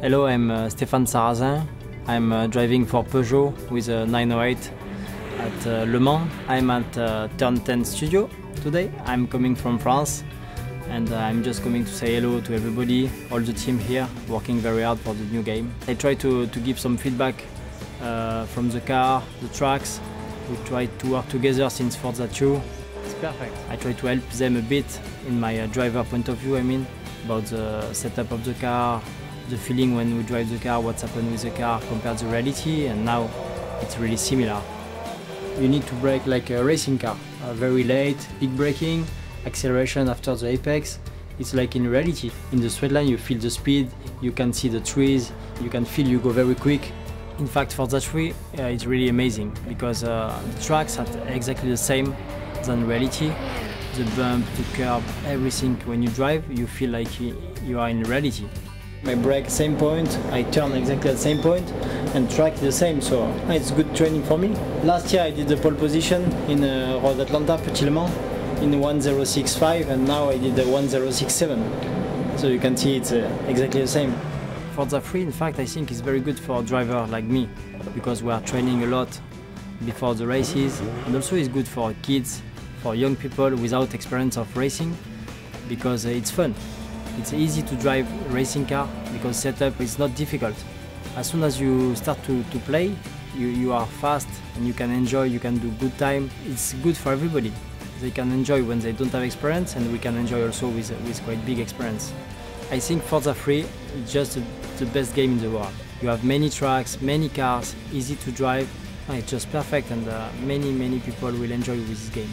Hello, I'm uh, Stéphane Sarrazin. I'm uh, driving for Peugeot with a 908 at uh, Le Mans. I'm at uh, Turn 10 Studio today. I'm coming from France and uh, I'm just coming to say hello to everybody, all the team here, working very hard for the new game. I try to, to give some feedback uh, from the car, the tracks. We try to work together since Forza 2. It's perfect. I try to help them a bit in my uh, driver point of view, I mean, about the setup of the car, the feeling when we drive the car, what's happened with the car compared to reality, and now it's really similar. You need to brake like a racing car, uh, very late, big braking, acceleration after the apex. It's like in reality. In the straight line, you feel the speed, you can see the trees, you can feel you go very quick. In fact, for that tree, uh, it's really amazing because uh, the tracks are exactly the same than reality. The bump, the curb, everything. When you drive, you feel like you you are in reality. I brake same point, I turn exactly at the same point, and track the same. So it's good training for me. Last year I did the pole position in uh, Road Atlanta Petit Le Mans in 1065, and now I did the 1067. So you can see it's uh, exactly the same. Forza 3, in fact, I think is very good for a driver like me because we are training a lot before the races, and also it's good for kids, for young people without experience of racing because uh, it's fun. It's easy to drive racing car because setup is not difficult. As soon as you start to, to play, you, you are fast and you can enjoy, you can do good time. It's good for everybody. They can enjoy when they don't have experience and we can enjoy also with, with quite big experience. I think Forza 3 is just the, best game in the world. You have many tracks, many cars, easy to drive. It's just perfect and uh, many, many people will enjoy with this game.